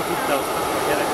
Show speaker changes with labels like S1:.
S1: dificultão. Era